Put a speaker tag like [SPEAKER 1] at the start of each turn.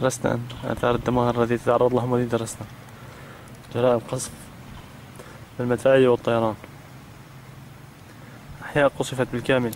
[SPEAKER 1] درسنا. آثار الدمار التي تتعرض لها مدينة درسنا. جرائم قصف بالمدفعية والطيران. أحياء قصفت بالكامل.